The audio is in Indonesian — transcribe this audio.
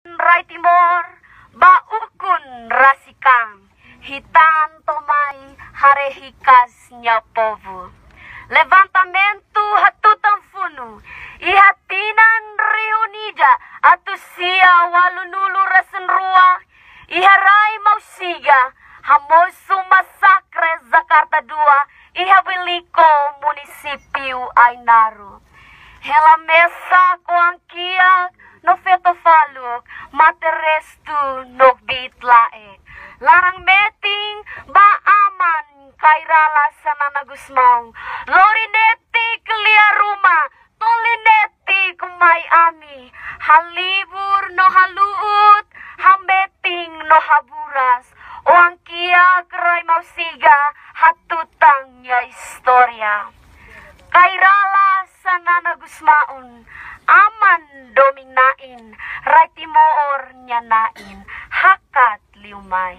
Ray Timor, baukun rasikang, hitan tomay harehikas niya povo. Levantamento hatutang funu, ihatinan reunida, atu siya walunulu rasenrua, iharay mausiga, hamosu masakre Jakarta 2, ihabiliko munisipio ay naru. Hela mesa ko materestu no bitlae. Larang meting ba aman kay rala sa nanagusmaw. Lorineti klia ruma, tulineti kumay ami. Halibur no haluut, hameting no haburas. O ang kiyak ray mausiga, hatutang ya istorya. Kairala sa nanagusmaon, aman dominain, ray timoor niya nain, hakat liumay.